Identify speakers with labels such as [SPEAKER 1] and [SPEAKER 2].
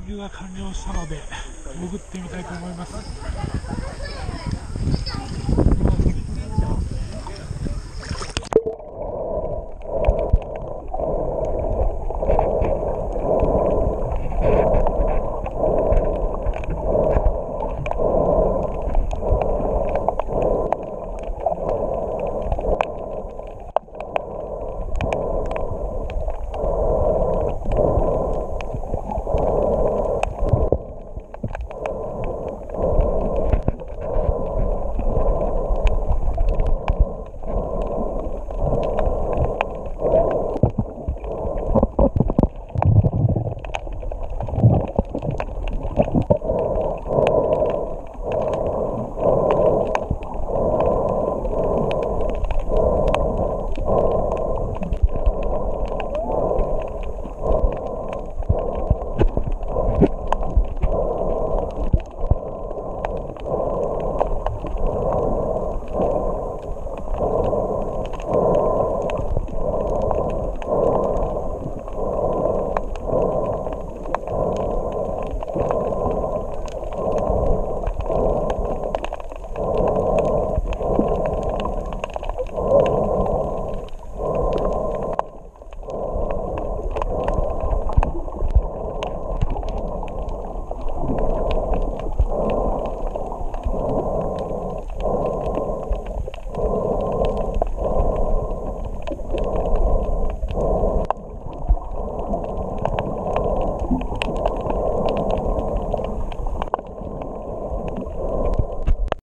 [SPEAKER 1] ングが完了したので潜ってみたいと思います。